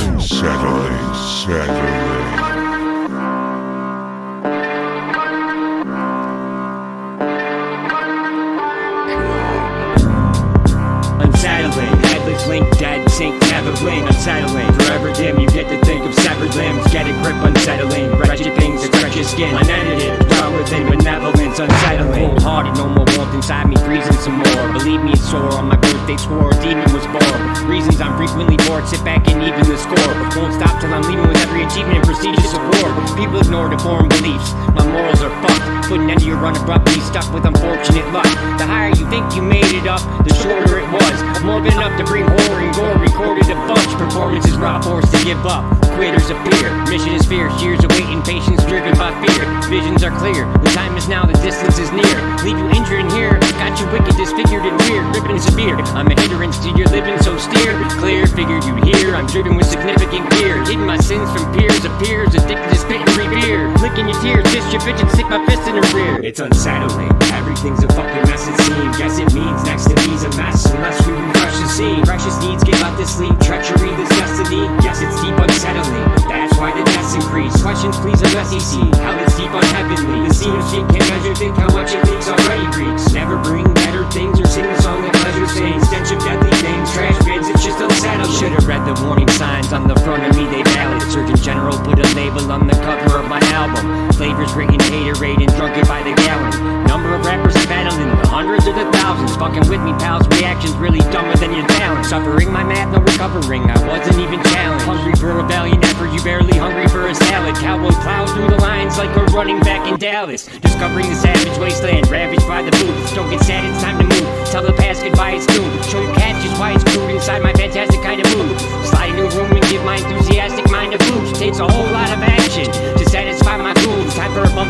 unsettling. Unsettling, headless link, dead sink, never blink Unsettling, forever dim, you get to think of severed limbs. Get a grip, unsettling, wretched things that your skin. Unedited, done within benevolence, unsettling. Cold hearted, no more warmth inside me, freezing some more. Believe me, it's sore, on my birthday swore a demon was born. Reasons I'm frequently bored, sit back and even the score. Won't stop till I'm leaving with every achievement and prestigious award. People ignore foreign beliefs, my morals are fucked. Putting end to your run abruptly, stuck with unfortunate luck. The higher you think you made it up, the shorter it was. More than enough to bring horror and gore, recorded a bunch. Performances raw, forced to give up Quitters appear, mission is fierce Years of waiting, patience driven by fear. Visions are clear, the time is now, the distance is near. Leave you injured in here, got you wicked, disfigured and weird Ripping severe, I'm a hindrance to your living so steer. Clear, figured you'd hear, I'm driven with significant fear. Hidden my sins from peers, appears addicted to spit and revere Licking your tears, kiss your bitch and stick my fist in her rear. It's unsettling, everything's a fucking mess it seems. Guess it means next to please unless you see, hell it's deep unheavenly The scene of shit can't measure, think how much it leaks already reeks Never bring better things or sing the song that pleasure sings Stench Flavors written, haterade, and drunk it by the gallon. Number of rappers battling the hundreds or the thousands. Fucking with me pals, reactions really dumber than your talent. Suffering my math, no recovering, I wasn't even challenged. Hungry for valiant effort, you barely hungry for a salad. Cowboy plows through the lines like a running back in Dallas. Discovering the savage wasteland, ravaged by the boots Don't get sad, it's time to move, tell the past goodbye, it's doomed. Show you cats just why it's crude inside my fantastic kind of mood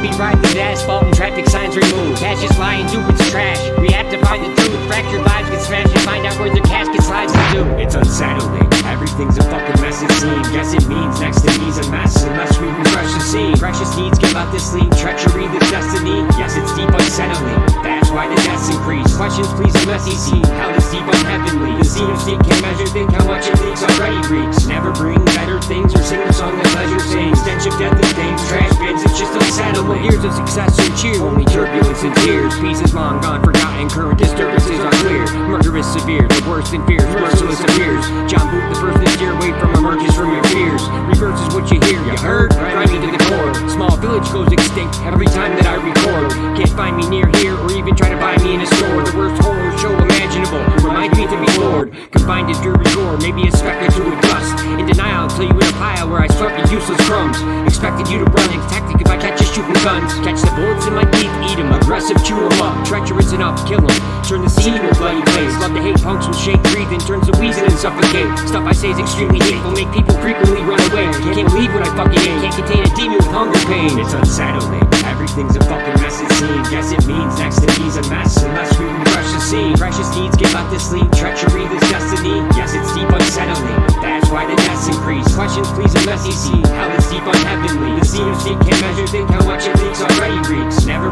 Time for a bumpy ride the asphalt and traffic signs removed. Just lying, duplicates trash. We have to find the truth, fractured lives get smashed. And find out where the casket slides to do. It's unsettling, everything's a fucking mess it seems. Guess it means next to me's a mess unless we refresh the scene. Precious needs give out this sleep, treachery this destiny. Yes it's deep unsettling, that's why the deaths increase. Questions please unless you see, hell is deep unheavenly? The scene of shit can't measure, think how much it leaks already reeks. Never bring better things or sing a song that pleasure sings Stench of death and things, it's just unsettling Years of success and cheer, only turbulence and tears. Peace is long gone, forgotten, current disturbances are clear. Murder is severe, the worst in fears, merciless appears. John Boot, the first to steer away from emerges from your fears. Reverse is what you hear, you heard? Grimy to the core. Small village goes extinct every time that I record. Can't find me near here or even try to buy me in a store. The worst Confined to dreary gore, maybe a specter to adjust In denial, till you in a pile where I swept you useless crumbs. Expected you to run, it's tactic if I catch you shooting guns. Catch the bullets in my teeth, eat 'em, aggressive, chew 'em up. Treacherous enough, kill 'em, turn the scene to a bloody place Love to hate punks will shake, breathe, and turns to wheezing and suffocate. Stuff I say is extremely hateful, make people frequently run away. Can't believe what I fucking hate, can't contain a demon with hunger pain. It's unsettling, everything's a fucking mess it seems Guess it means next to me's a mess. Unless we scene Precious needs give out to sleep, treachery this destiny Yes it's deep unsettling, that's why the deaths increase. Questions please unless you see, hell is deep unheavenly. The scene of shit can't measure, think how much it leaks already reeks Never